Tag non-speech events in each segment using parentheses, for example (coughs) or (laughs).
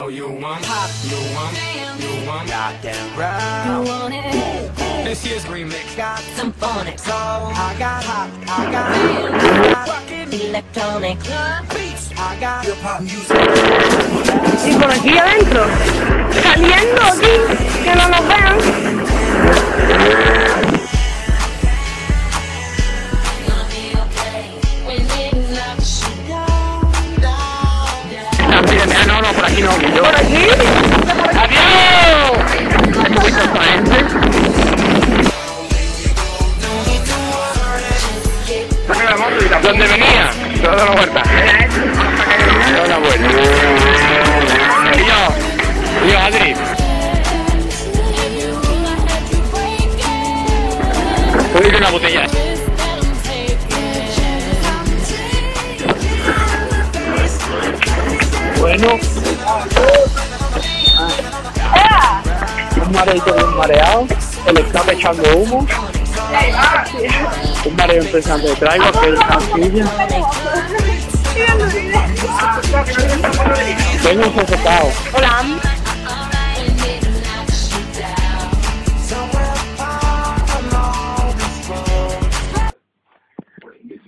Oh, you want pop, you want, you want rock and You want it? This year's remix. Got some phonics. So I got hot, I got, I got rockin' Electronic. beats. I got hip hop music. Y por aquí adentro, saliendo aquí, que no nos vean. Aquí no. Yo. Por aquí, ¡Adiós! ¿Dónde venía? Toda la vuelta. Toda la vuelta. Y yo, y yo, Adri. Mareito bien mareado, el escape echando humo. Un mareo impresionante de traigo, que es cancilla. Vengo sofocado. hola.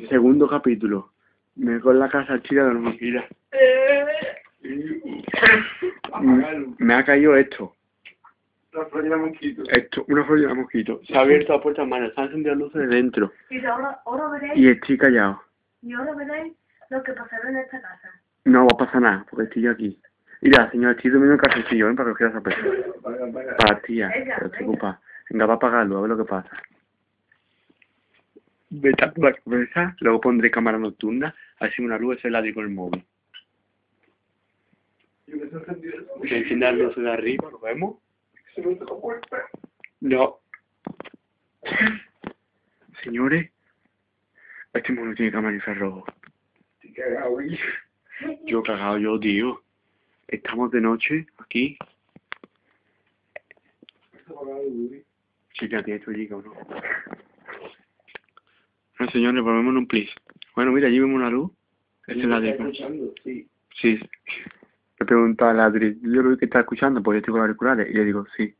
Segundo capítulo. Me con la casa chida de hormiguita. Me ha caído esto. La florida mosquito. Esto, una flor de mosquito. Se ha abierto la puerta mano, están encendidas luces de dentro. Y ahora, ahora veréis, Y estoy callado. y ahora veréis lo que pasará en esta casa. No va a pasar nada, porque estoy yo aquí. Mira, señor, estoy durmiendo en calzoncillo, ¿eh? Para que os quieras sorpresa. Paga, paga. Para tía, pero te ocupa. Venga, va a apagarlo, a ver lo que pasa. Vete a la cabeza, luego pondré cámara nocturna, así una luz, ese ladri con el móvil. Yo me he encendido eso. Se enciende la luz de arriba, ¿lo vemos? Se tocó puerta. No. Señores, este mono tiene cámara infrarrojo. Estoy cagado. Yo cagado yo, tío. Estamos de noche aquí. Ya tiene esto chico, ¿no? No, señores, volvemos en un plis. Bueno, mira, allí vemos una luz. Esa es. Sí. Sí. Le pregunto a la Adri, yo lo vi que está escuchando porque estoy con los auriculares. Y le digo, sí.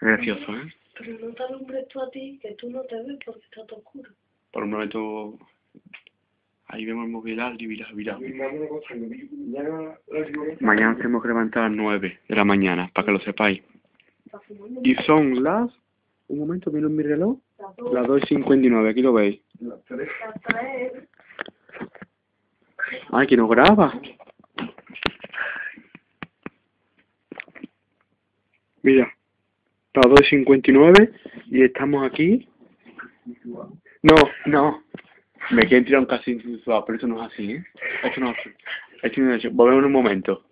Gracioso, ¿eh? Pero no te alumbres tú a ti, que tú no te ves porque está todo oscuro. Por un momento... Ahí vemos el móvil Adri, mira, mira. Mi mamá me cosa, me dijo, mañana tenemos que levantar a las 9 de la mañana, para que lo sepáis. Y son las... Un momento, miro en mi reloj. Las dos, Las 2.59, aquí lo veis. las tres. las tres. Ay, que no graba. Mira, las 2.59 y estamos aquí. No, no. Me quieren tirar un casi insensuado, pero eso no es así, ¿eh? Esto no es así. Esto no es así. Volvemos en un momento.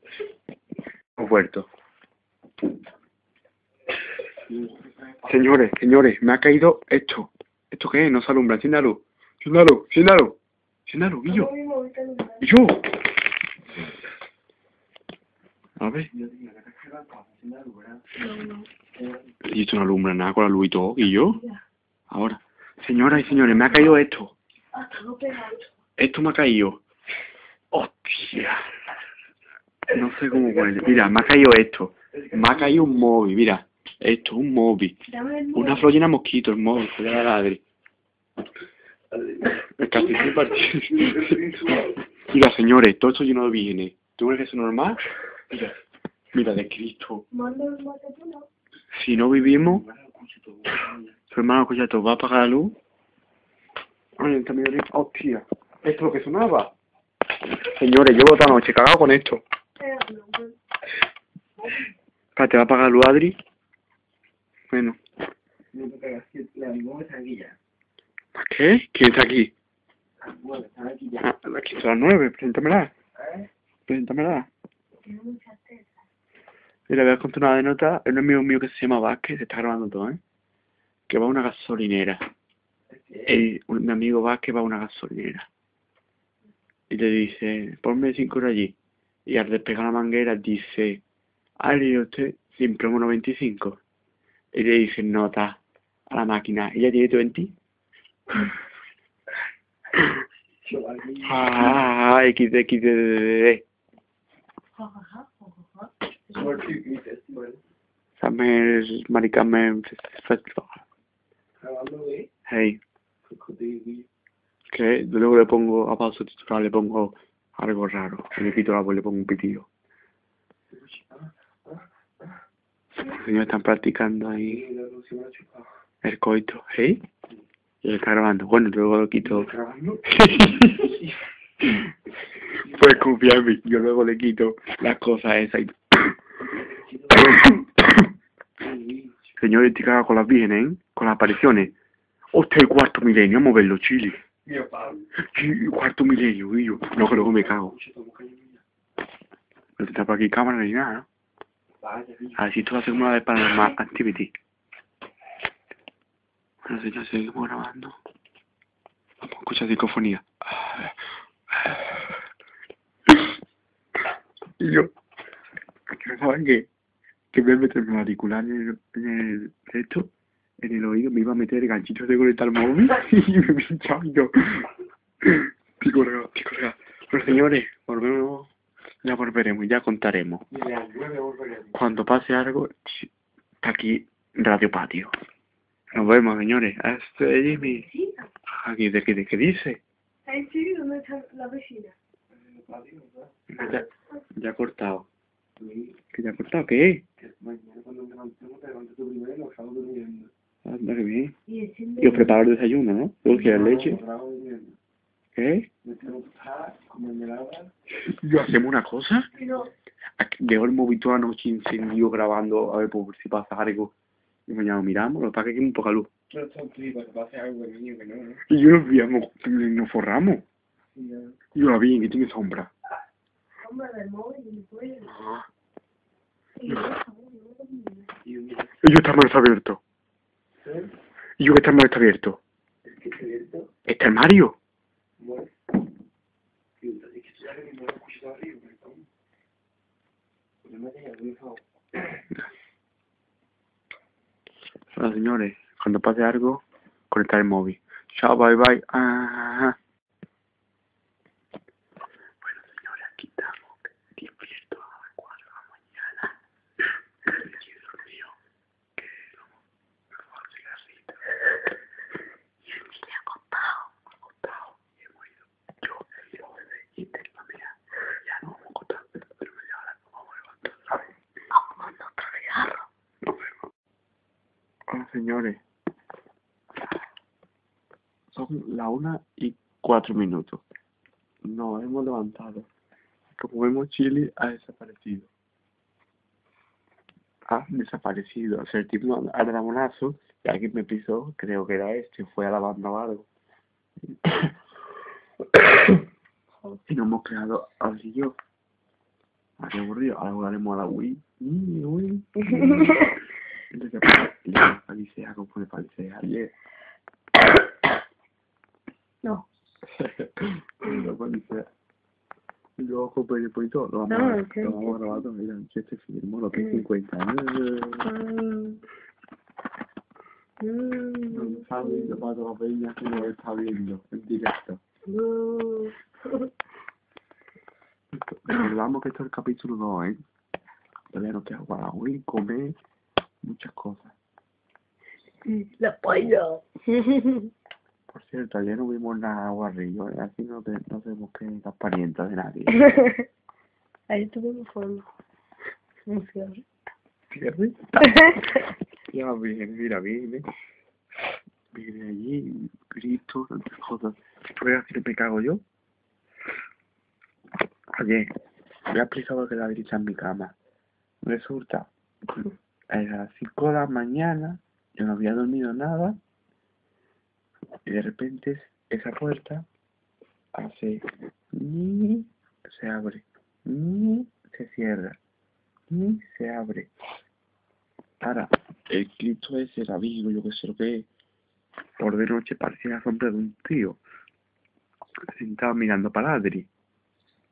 Hemos vuelto. Señores, señores, me ha caído esto. ¿Esto qué es? No se alumbra. Encienda la luz. Encienda la luz. Encienda la luz. Encienda la luz, ahorita alumbra. ¿Y yo? Ver. Y esto no alumbra nada con la luz y todo. ¿Y yo? Ahora. Señoras y señores, me ha caído esto. Pega esto. Esto me ha caído. Hostia. No sé cómo ponerle. Mira, me ha caído esto. Me ha caído un móvil, mira. Esto, un móvil. Una flor llena de mosquitos, el móvil. Fue la ladri. El calcetín partido. (laughs) Mira, señores, todo esto lleno de vírgenes. ¿Tú crees que es normal? Mira, mira, de Cristo. Si no vivimos, su hermano Collato va a apagar la luz. Ay, lejos. Hostia, esto es lo que sonaba. Señores, llevo toda noche cagado con esto. Espérate, va a apagar la luz, Adri. Bueno, te ya. ¿qué? ¿Quién está aquí? Bueno, están aquí ya. Ah, aquí son las nueve, preséntamela. ¿Eh? Preséntamela. Tiene mucha teta. Mira, voy a contar una anécdota. Es un amigo mío que se llama Vázquez, se está grabando todo, ¿eh? Que va a una gasolinera. Un, mi amigo Vázquez va a una gasolinera. Y le dice, ponme cinco euros allí. Y al despegar la manguera dice, ¿y usted sin promo 95? Y le dice, nota a la máquina. ¿Ella tiene 20? (laughs) Ah, XD, XD. Ja. mi festival. Hey, que luego le pongo a pausa titular, le pongo algo raro. En el titular pues le pongo un pitido. Los señores están practicando ahí la el coito. Hey, y está grabando. Bueno, luego lo quito. (laughs) Puedes confiar en mí. Yo luego le quito las cosas esas. y- (coughs) Señores, estoy cagado con las vírgenes, ¿eh? Con las apariciones. Hostia, el cuarto milenio, vamos a verlo, Chile. Mira, Pablo. Sí, cuarto milenio, yo. No, que luego me cago. No te tapa aquí cámara ni nada, ¿no? Así esto va a ser como una de Paranormal Activity. Bueno, señores, seguimos grabando. Vamos a escuchar psicofonía. Y yo, que ¿saben qué? Que me meterme el auricular en el, en el esto, en el oído, me iba a meter el ganchito de conectar móvil (laughs) y me pinchaba yo. Estoy colgado, estoy colgado. Pero señores, volvemos, ya volveremos, ya contaremos. Cuando pase algo, está aquí Radio Patio. Nos vemos, señores. Este es Jimmy. Aquí, ¿de qué, de qué dice? ¿En serio dónde está la vecina? ¿Verdad? Ya, ya ha cortado. ¿Que ya ha cortado? ¿Qué? que mañana cuando levantemos, te levantas tú primero y nos estamos durmiendo. Anda, que bien. Y enciende. Y os preparo el desayuno, ¿no? ¿Tú quieres leche? ¿Qué? Tengo que estar como mermelada. ¿Y hacemos una cosa? Dejo el móvil toda la noche encendido grabando, a ver por si pasa algo. Y mañana miramos, lo que pasa es que hay un poca luz. Pero está un clip, que pase algo de niño que no, ¿no? Y yo nos viamos, nos forramos. Yo la vi, que tiene sombra. Y. Ah. Y yo, está mal está abierto. ¿eh? Y yo que está mal está abierto. Es que se abierto, Está el Mario. muere. Y un día, es que tú sabes que no lo escucho arriba, pero está un- Yo me tenía un hijo. Bueno, señores, cuando pase algo, conectar el móvil. Chao, bye, bye. Ajá. Bueno, señores, aquí estamos. Despierto a las 4 de la mañana. Estoy dormido. Que no me fue un cigarrito. Y estoy acostado, acostado. Y hemos ido. Yo he ido a beber y tengo mía. Ya no vamos a acostar, pero media hora nos vamos a levantar, ¿sabes? Vamos a otra vez. Nos vemos. Hola, señores. Son la una y cuatro minutos. Nos hemos levantado. Como vemos, Chile ha desaparecido. Ha desaparecido. Sentimos al dramonazo y alguien me pisó, creo que era este, fue a la banda o algo. y nos hemos quedado así yo. Así aburrido. Ahora jugaremos a la Wii. Entonces, le palicea como le palicea ayer. No. Le palicea. Y luego compré y todo. Lo vamos, No, a, ok. lo vamos a grabar todo. Mira, si este firmó lo que es Mm. 50. Eh, Mm. No Mm. sabe lo más de la peña que lo está viendo en directo. Mm. Recordamos que esto es el capítulo 2, ¿eh? Todavía nos queda jugar a Wii, comer, muchas cosas. La polla. (laughs) Por cierto, ayer no vimos nada guarrillo, ¿eh? así no, te, no sabemos que las parientas de nadie. (laughs) Ahí tuvimos forma. Un cierre. ¿Cierre? (laughs) Ya viene, mira, viene. Viene allí, grito, tantas cosas. ¿Tú ves así que me cago yo? Oye, voy a explicar lo que la derecha en mi cama. Resulta, a las 5 de la mañana, yo no había dormido nada, y de repente esa puerta hace ni se abre, ni se cierra, ni se abre. Ahora, el Cristo ese era vivo, yo que sé lo que. Por de noche parecía la sombra de un tío. Sentado mirando para Adri.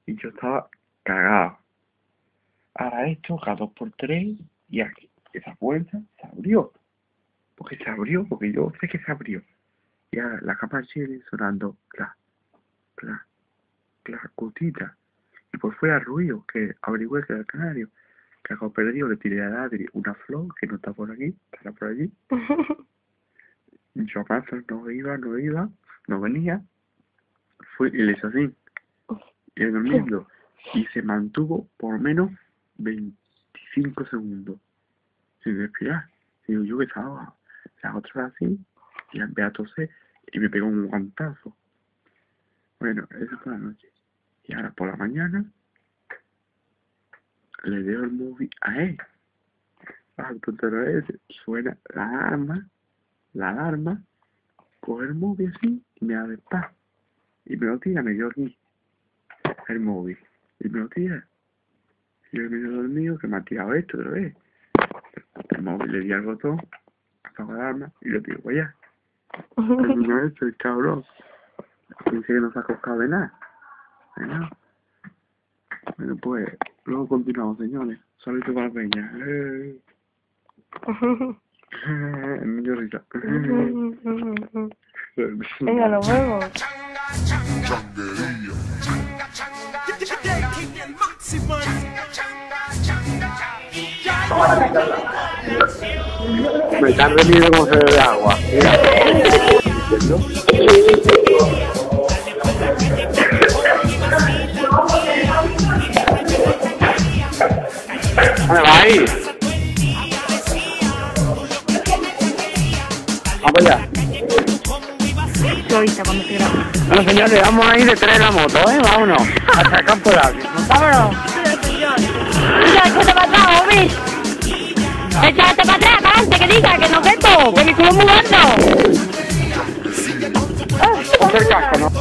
Y yo estaba cagado. Ahora esto, cada dos por tres, y aquí, esa puerta se abrió. Porque se abrió, porque yo sé que se abrió. Y ahora la cama sigue sonando, cla, cla, cla, gotita. Y por fuera ruido, que averigüé que era el canario. cago perdido, le tiré a Adri una flor que no está por aquí, estará por allí. (laughs) Yo más no iba, no iba, no venía. Fui y le hice así, y durmiendo. Y se mantuvo por menos 25 segundos sin respirar. Digo, yo que estaba, la otra así, y empecé a toser y me pegó un guantazo. Bueno, eso fue la noche. Y ahora por la mañana le veo el móvil a él. Puntero ese, suena la alarma, la alarma, coge el móvil así y me abre pa. Y me lo tira, me dio aquí el móvil. Y me lo tira. Y yo me quedo dormido que me ha tirado esto otra vez. El móvil le di al botón, apago la alarma y lo tiro para allá. El niño ese, el cabrón. Dice que no se ha coscado de nada. Bueno, bueno, pues, luego continuamos, señores. Saludito para la peña. Eh, el niño risa. Venga, nos (laughs) vemos. Me están rendiendo como se bebe agua. ¿Dónde va ahí? Vamos allá. Ahorita cuando. Bueno, señores, vamos a ir de tres la moto, ¿eh? Vámonos. Hasta Campo Lago. Vámonos. Mira, échate para atrás, Obi. Échate para atrás, adelante, que diga que no quepo, que mi culo es muy alto. El casco.